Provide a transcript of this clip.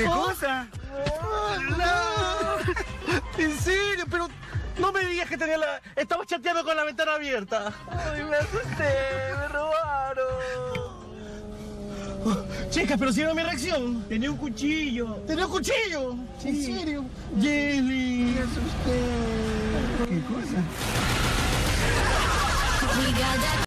¿Qué cosa? No. ¿En serio? Pero no me digas que tenía la... Estaba chateando con la ventana abierta. Ay, me asusté, me robaron. Chicas, pero si era mi reacción. Tenía un cuchillo. ¿Tenía un cuchillo? ¿En serio? Jelly. Me asusté. ¿Qué cosa?